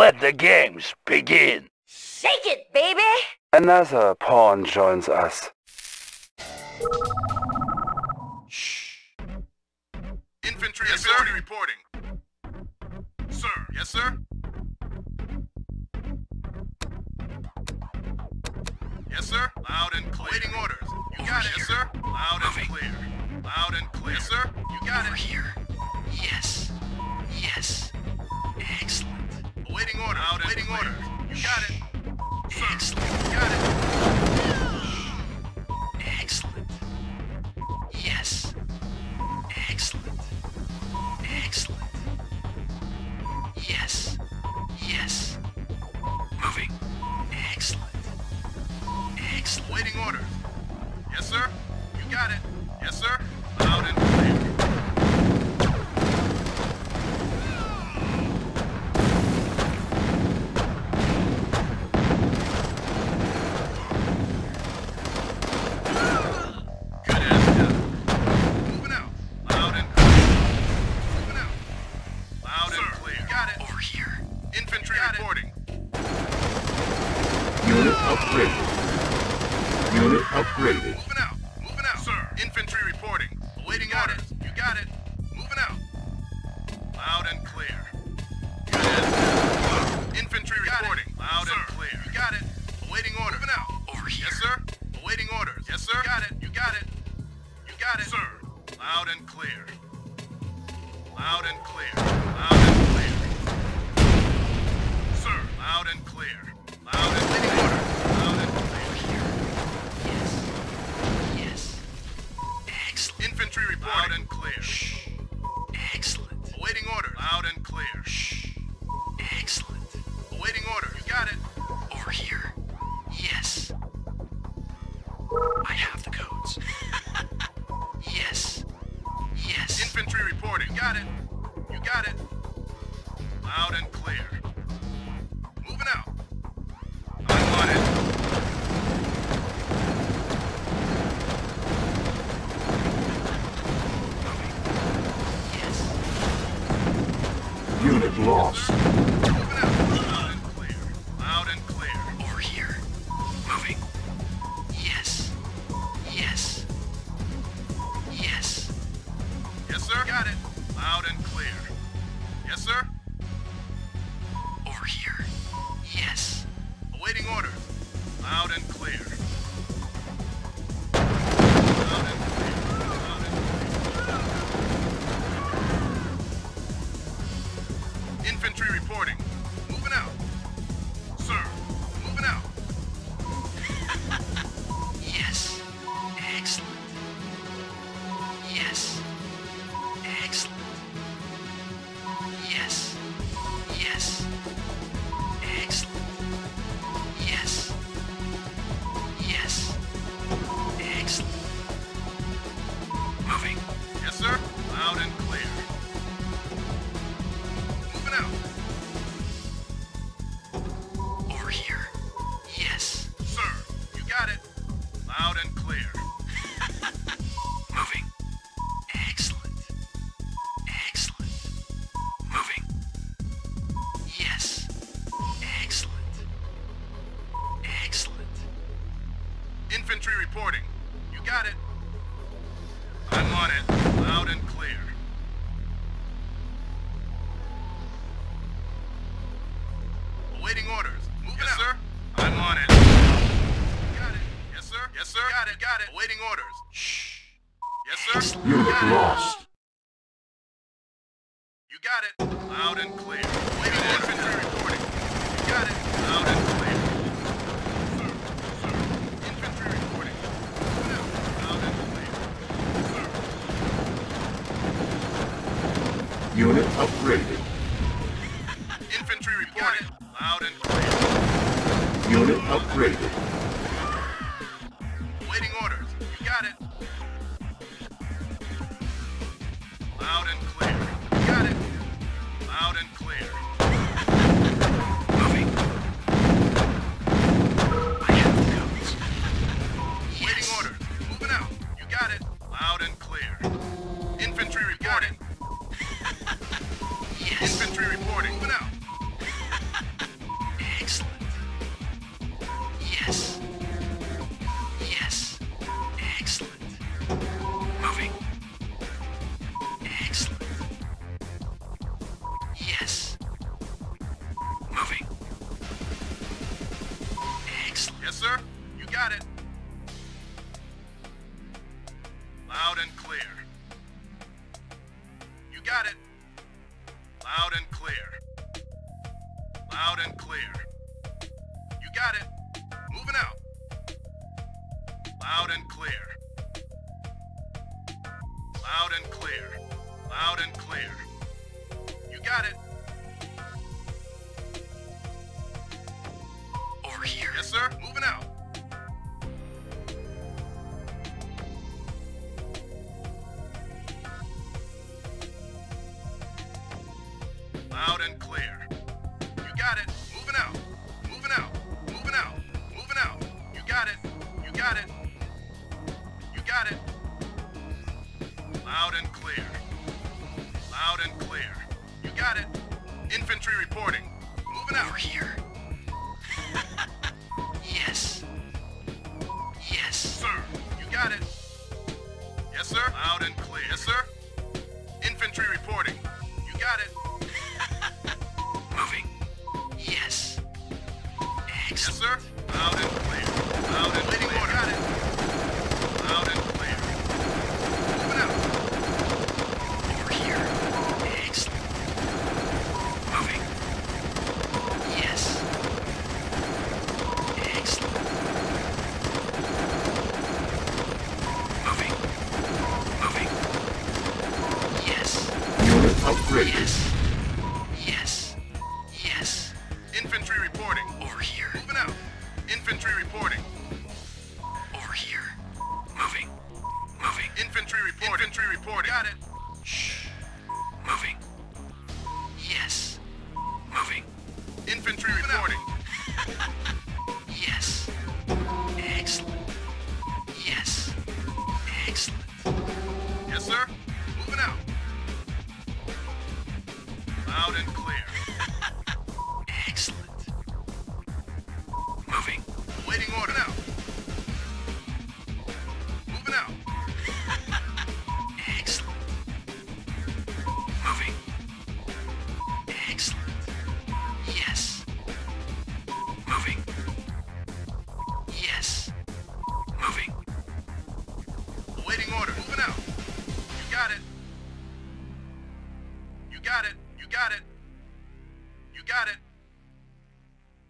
Let the games begin. Shake it, baby! Another pawn joins us. Shh. Infantry, yes, infantry reporting. Sir, yes, sir? Yes, sir. Loud and clear. Waiting orders. You got Over it, yes, sir. Loud and clear. Loud and clear, yes, sir. You got Over it. here. Yes. Yes order. You got it. Sir. Got it. Entry report Loud and clear. Shh. Vamos. unit. Loud and clear. Loud and clear. You got it. Over here. Yes, sir. Moving out. Loud and clear. You got it. Moving out. Moving out. Moving out. Moving out. You got it. You got it. You got it. Loud and clear. Loud and clear. You got it. Infantry reporting. Moving out. We're here. yes. Yes. Sir, you got it. Yes, sir. Loud and clear. Yes, sir. Infantry reporting. You got it. Moving. Yes. Excellent. Yes, sir. Loud and clear. Loud and clear. Infantry report.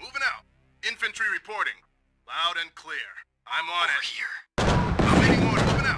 Moving out. Infantry reporting. Loud and clear. I'm on Over it. here. Awaiting order. Moving out.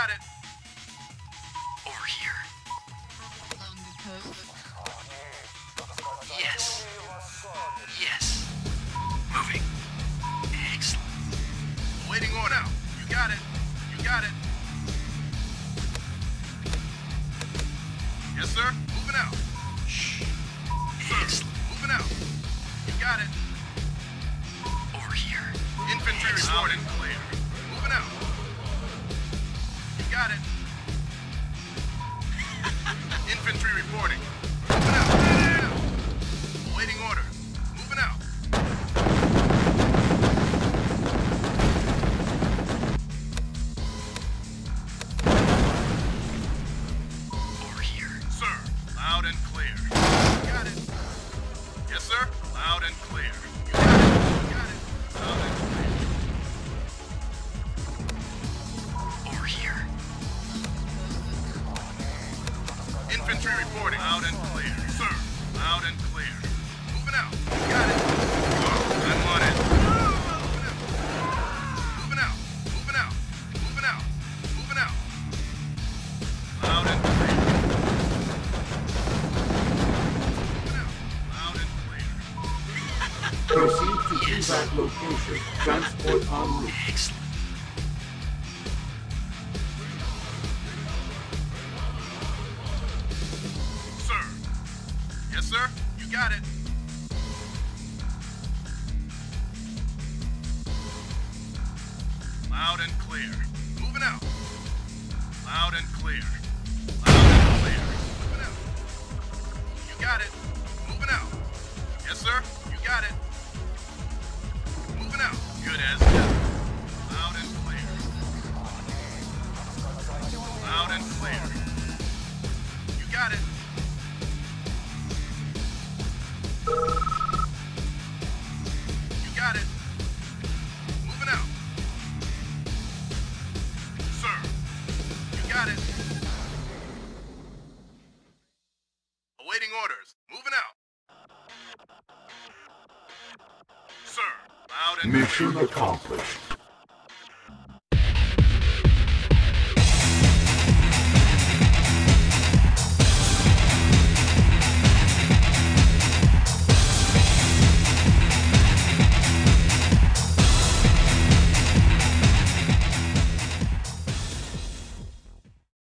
got it. Over here. Yes. Yes. Moving. Excellent. Awaiting order. Now, you got it. You got it. Yes, sir. Moving out. Shh. Sir, Excellent. moving out. You got it. Over here. Infantry reporting. Reporting. Loud and clear. Sir, loud and clear. Moving out. Got it. I'm on it. Moving out. Moving out. Moving out. Moving out. Loud and clear. Moving out. Loud and clear. Proceed to Yes. location. Transport en route. Excellent. Sir. You got it. Moving out. Good as done. Loud and clear. Loud and clear. You got it. You got it. Moving out. Sir, you got it. Awaiting orders. Moving out. Mission accomplished.